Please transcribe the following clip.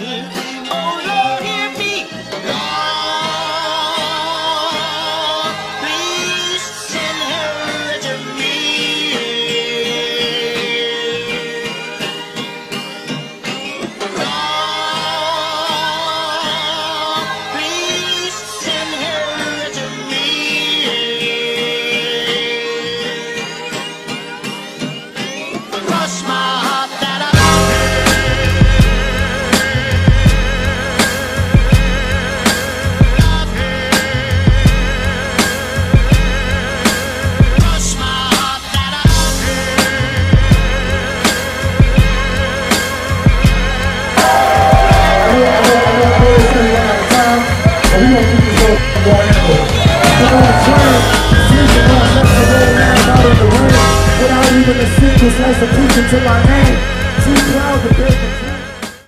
me. Without even a single slice of pizza to my name.